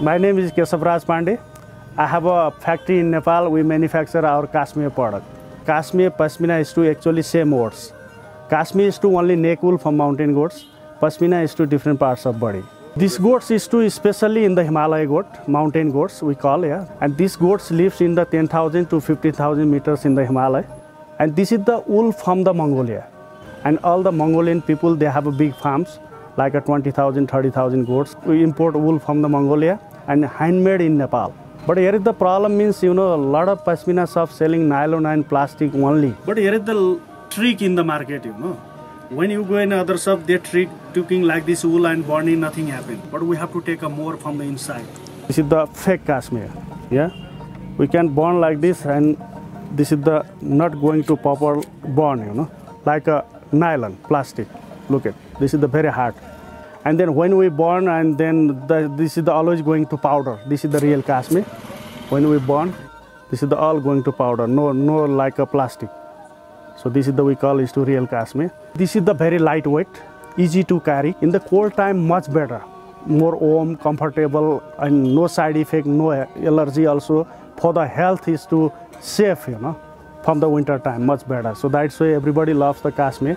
My name is Kesavraj Pandey. I have a factory in Nepal. We manufacture our cashmere product. Cashmere, Pashmina is two actually same words. Cashmere is to only neck wool from mountain goats. Pashmina is to different parts of body. This goats is to especially in the Himalaya goat, mountain goats we call yeah. And these goats lives in the 10,000 to 50,000 meters in the Himalaya. And this is the wool from the Mongolia. And all the Mongolian people they have a big farms like a 20,000, 30,000 goats. We import wool from the Mongolia and handmade in Nepal. But here is the problem means you know a lot of pashmina shops selling nylon and plastic only. But here is the trick in the market, you know. When you go in other shop, they trick taking like this wool and burning, nothing happen. But we have to take a more from the inside. This is the fake cashmere. Yeah, we can burn like this, and this is the not going to proper burn, you know, like a nylon plastic. Look at this is the very hard. And then when we burn, and then the, this is the always going to powder. This is the real cashmere. When we burn, this is the all going to powder. No, no like a plastic. So this is the we call is to real cashmere. This is the very lightweight, easy to carry. In the cold time, much better. More warm, comfortable, and no side effect, no allergy also. For the health is to safe, you know, from the winter time, much better. So that's why everybody loves the cashmere.